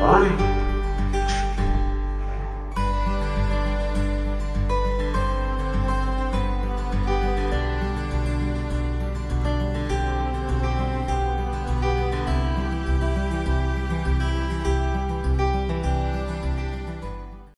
Olha.